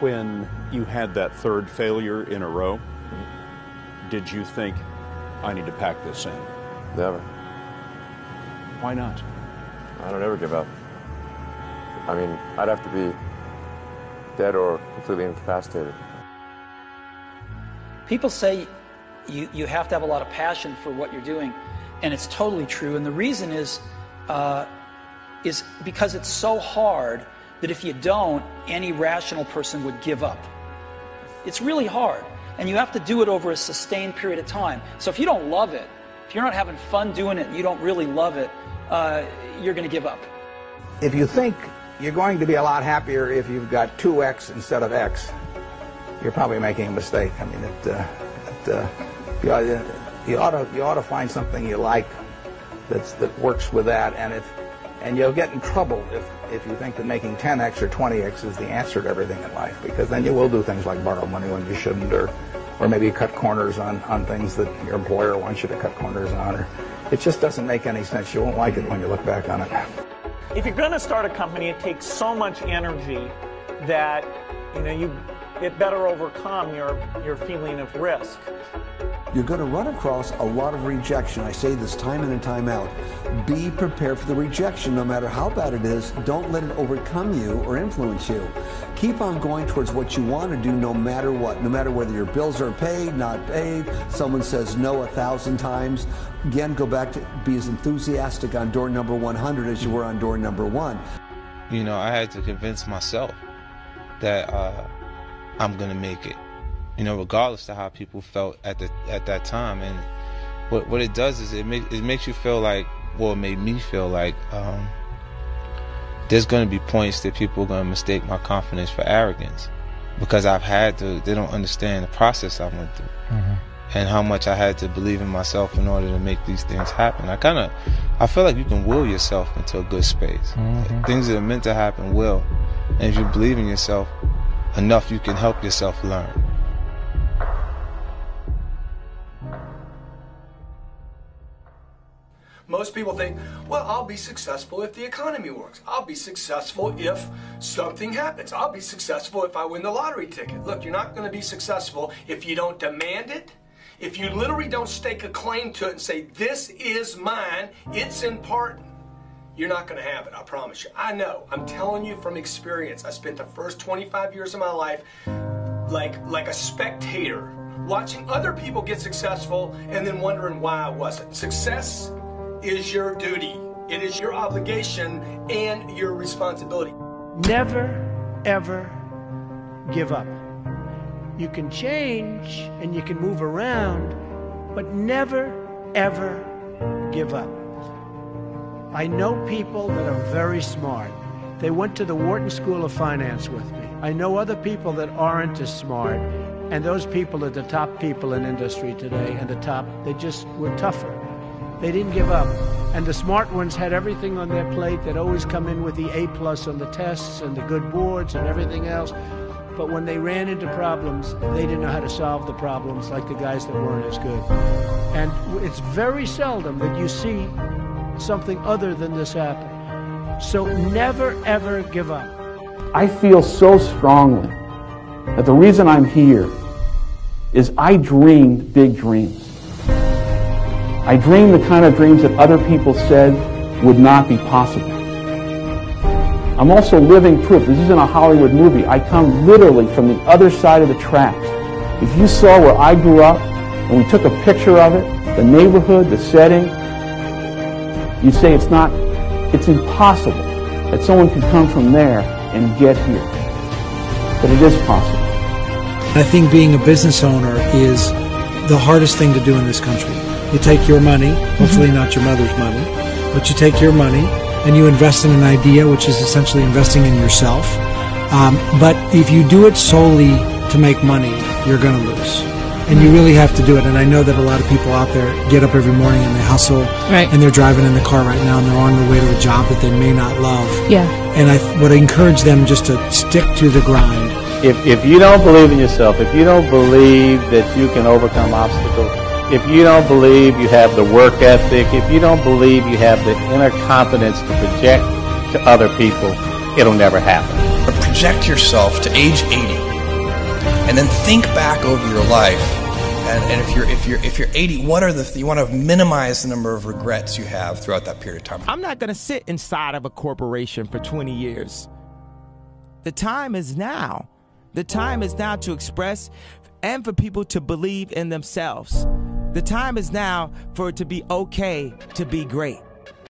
When you had that third failure in a row, did you think, I need to pack this in? Never. Why not? I don't ever give up. I mean, I'd have to be dead or completely incapacitated. People say you, you have to have a lot of passion for what you're doing, and it's totally true. And the reason is, uh, is because it's so hard that if you don't, any rational person would give up. It's really hard, and you have to do it over a sustained period of time. So if you don't love it, if you're not having fun doing it, and you don't really love it, uh, you're going to give up. If you think you're going to be a lot happier if you've got 2x instead of x, you're probably making a mistake. I mean, it, uh, it, uh, you, ought, you, ought to, you ought to find something you like that's, that works with that, and if and you'll get in trouble if, if you think that making 10x or 20x is the answer to everything in life, because then you will do things like borrow money when you shouldn't, or or maybe cut corners on, on things that your employer wants you to cut corners on. Or it just doesn't make any sense. You won't like it when you look back on it. If you're going to start a company, it takes so much energy that you know you it better overcome your your feeling of risk. You're going to run across a lot of rejection. I say this time in and time out. Be prepared for the rejection, no matter how bad it is. Don't let it overcome you or influence you. Keep on going towards what you want to do no matter what, no matter whether your bills are paid, not paid, someone says no a thousand times. Again, go back to be as enthusiastic on door number 100 as you were on door number one. You know, I had to convince myself that uh, I'm going to make it you know, regardless of how people felt at the at that time. And what what it does is it makes it makes you feel like, well, it made me feel like um, there's going to be points that people are going to mistake my confidence for arrogance because I've had to. They don't understand the process I went through. Mm-hmm. And how much I had to believe in myself in order to make these things happen. I kind of, I feel like you can will yourself into a good space. Mm-hmm. Things that are meant to happen will, and if you believe in yourself enough, you can help yourself learn. Most people think, well, I'll be successful if the economy works. I'll be successful if something happens. I'll be successful if I win the lottery ticket. Look, you're not going to be successful if you don't demand it. If you literally don't stake a claim to it and say, this is mine, it's important, you're not going to have it, I promise you. I know. I'm telling you from experience. I spent the first 25 years of my life like, like a spectator, watching other people get successful and then wondering why I wasn't. Success is your duty. It is your obligation and your responsibility. Never, ever give up. You can change and you can move around, but never, ever give up. I know people that are very smart. They went to the Wharton School of Finance with me. I know other people that aren't as smart, and those people are the top people in industry today, and the top, they just were tougher. They didn't give up. And the smart ones had everything on their plate. They'd always come in with the A plus on the tests and the good boards and everything else. But when they ran into problems, they didn't know how to solve the problems like the guys that weren't as good. And it's very seldom that you see something other than this happen. So never, ever give up. I feel so strongly that the reason I'm here is I dreamed big dreams. I dreamed the kind of dreams that other people said would not be possible. I'm also living proof. This isn't a Hollywood movie. I come literally from the other side of the tracks. If you saw where I grew up and we took a picture of it, the neighborhood, the setting, you'd say it's not, it's impossible that someone could come from there and get here. But it is possible. I think being a business owner is the hardest thing to do in this country. You take your money, hopefully mm-hmm. not your mother's money, but you take your money and you invest in an idea, which is essentially investing in yourself. Um, but if you do it solely to make money, you're going to lose. And you really have to do it. And I know that a lot of people out there get up every morning and they hustle, right. and they're driving in the car right now, and they're on their way to a job that they may not love. Yeah. And I would encourage them just to stick to the grind. If, if you don't believe in yourself, if you don't believe that you can overcome obstacles, if you don't believe you have the work ethic, if you don't believe you have the inner confidence to project to other people, it'll never happen. project yourself to age 80 and then think back over your life and, and if you're if you're if you're 80 what are the you want to minimize the number of regrets you have throughout that period of time I'm not going to sit inside of a corporation for 20 years. The time is now. The time is now to express and for people to believe in themselves. The time is now for it to be okay to be great.